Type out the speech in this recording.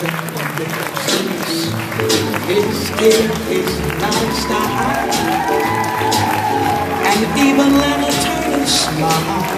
It's still his lifestyle And even Leonard Turner smiled